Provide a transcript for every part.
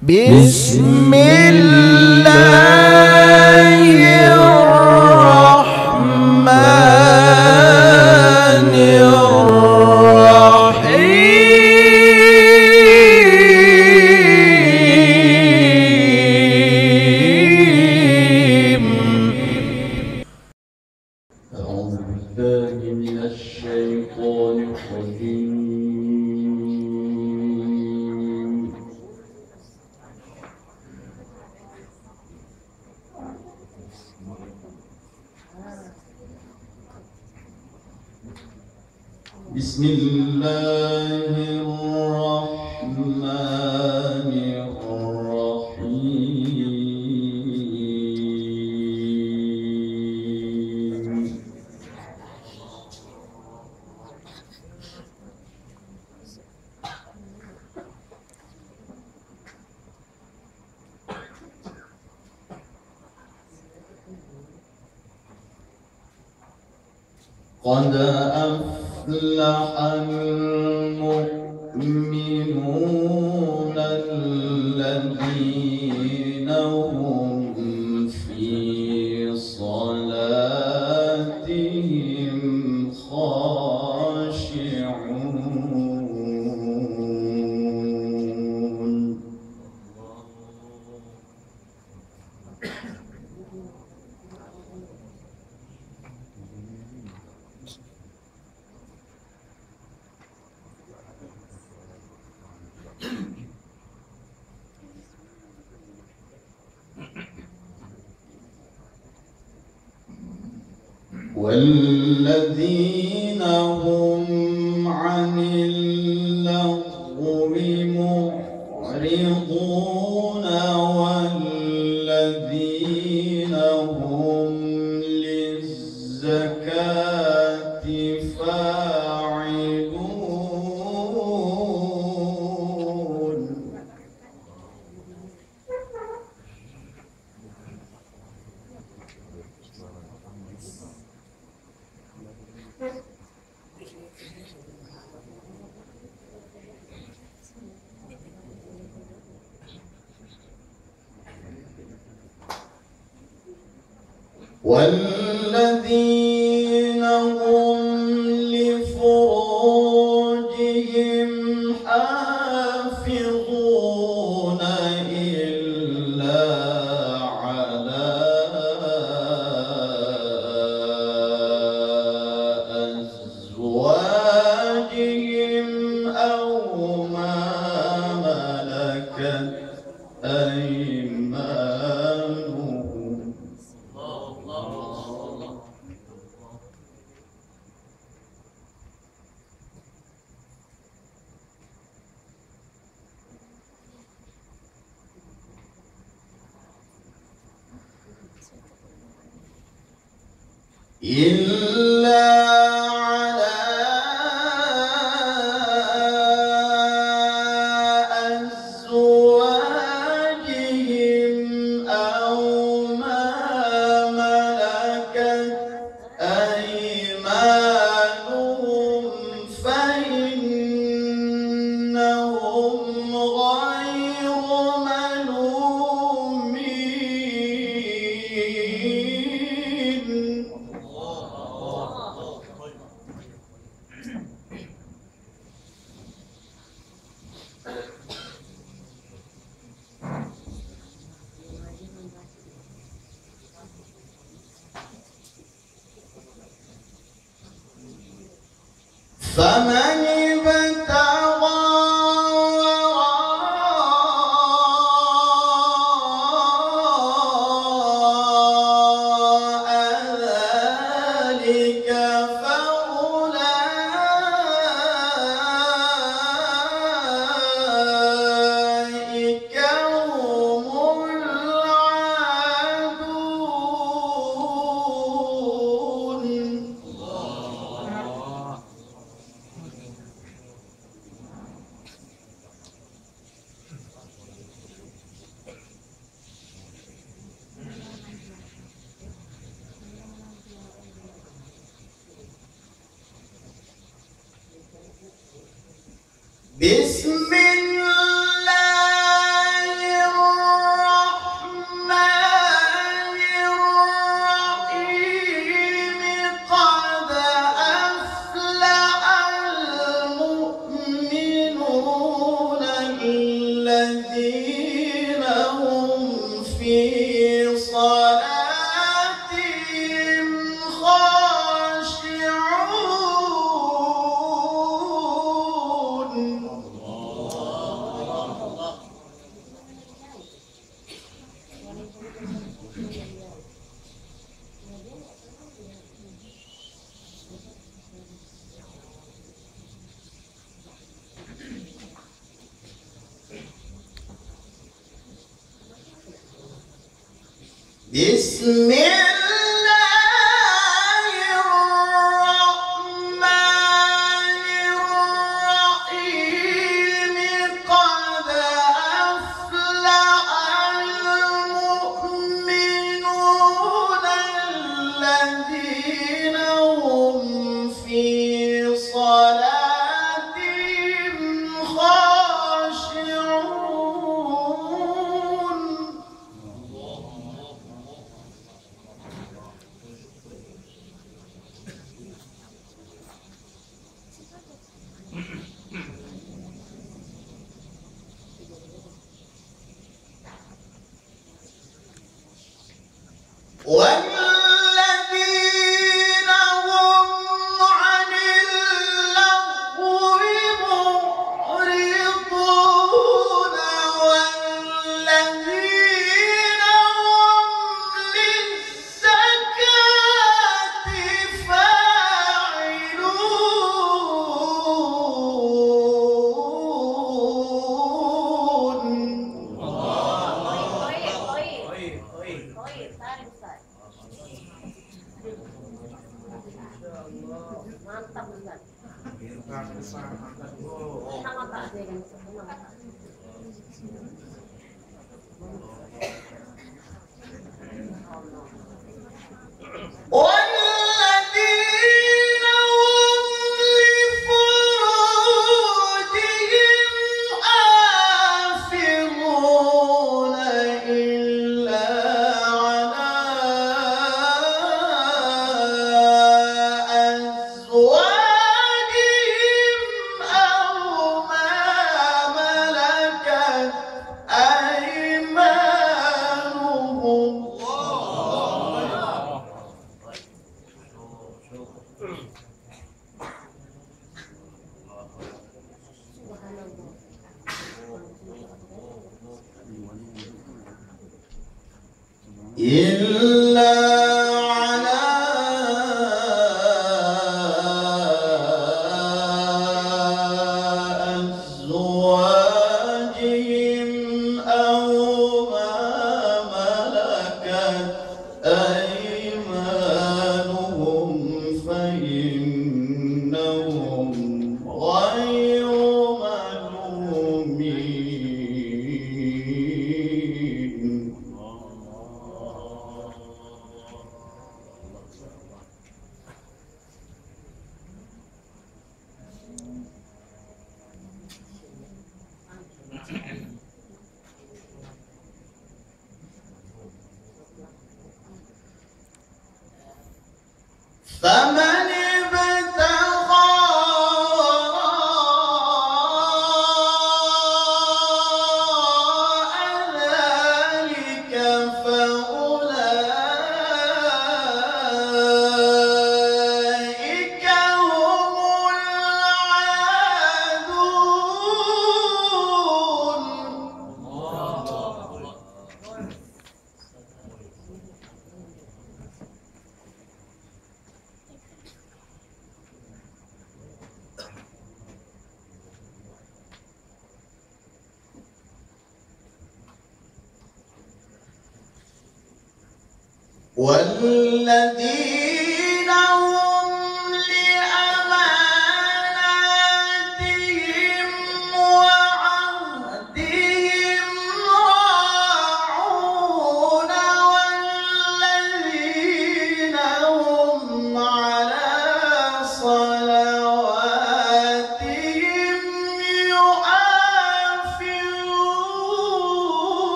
Bismillah. بسم الله الرحمن الرحيم. قد أفلح أفلح المؤمنون الذين والذين والذي بسم الله In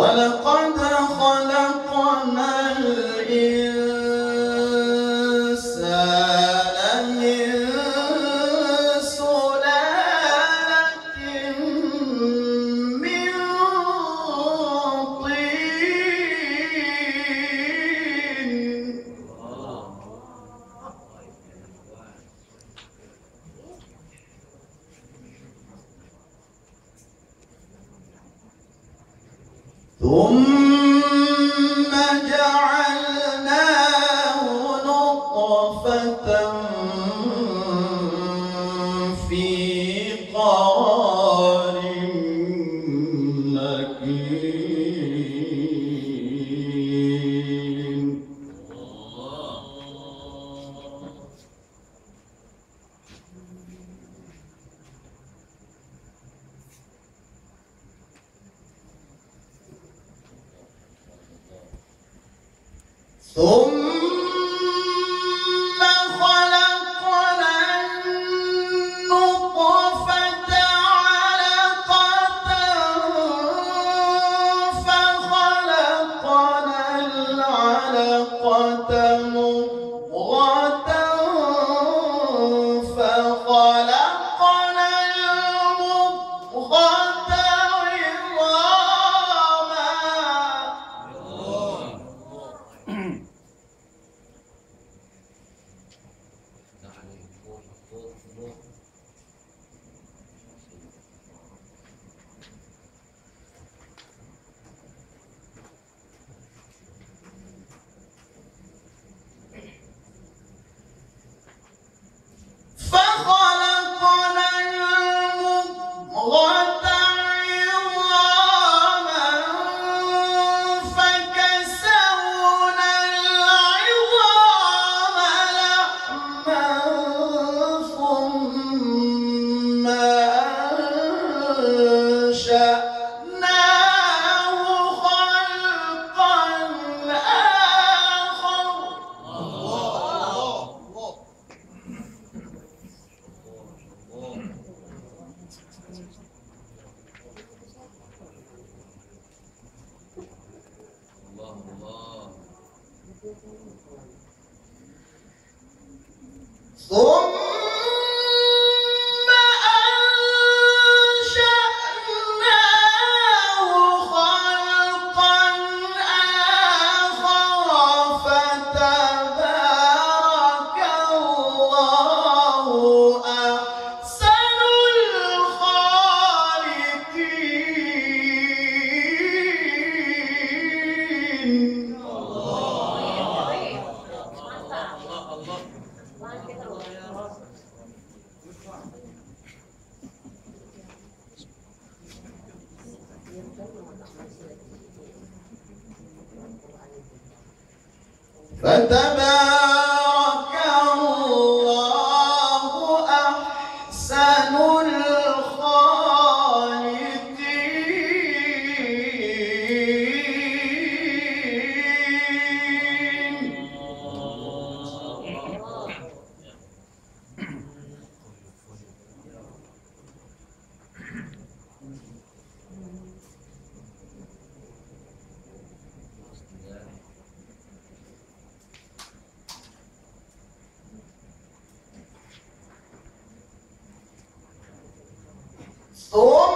ولقد ثم أنشأناه ثم